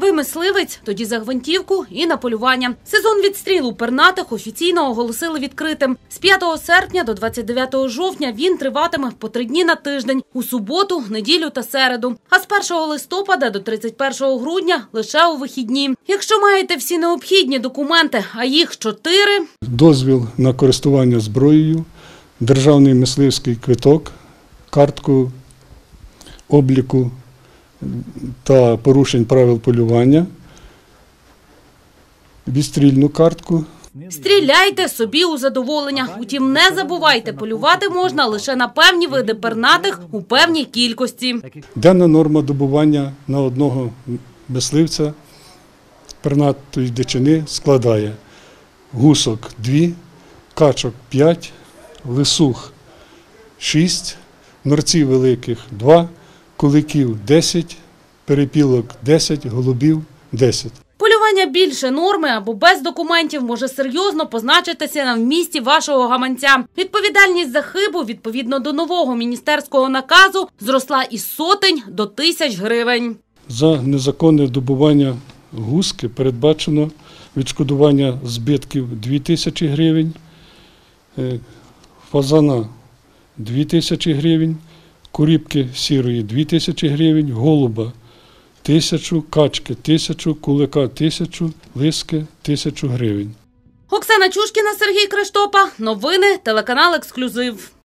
Ви мисливець, тоді за гвинтівку і на полювання. Сезон відстрілу пернатих офіційно оголосили відкритим. З 5 серпня до 29 жовтня він триватиме по три дні на тиждень у суботу, неділю та середу. А з 1 листопада до 31 грудня лише у вихідні. Якщо маєте всі необхідні документи, а їх чотири, дозвіл на користування зброєю, державний мисливський квиток, картку обліку та порушень правил полювання, відстрільну картку. Стріляйте собі у задоволення. Утім, не забувайте, полювати можна лише на певні види пернатих у певній кількості. Денна норма добування на одного мисливця пернатої дичини складає гусок 2, качок 5, лисух 6, норців великих 2, куликів 10, перепілок 10, голубів 10. Полювання більше норми або без документів може серйозно позначитися на вмісті вашого гаманця. Відповідальність за хибу відповідно до нового міністерського наказу зросла із сотень до тисяч гривень. За незаконне добування гуски передбачено відшкодування збитків 2 тисячі гривень, е, фазана 2 тисячі гривень, куріпки сірої 2 тисячі гривень, голуба тисячу, качки тисячу, кулика тисячу, лиски тисячу гривень. Оксана Чушкіна, Сергій Криштопа. Новини телеканал Ексклюзив.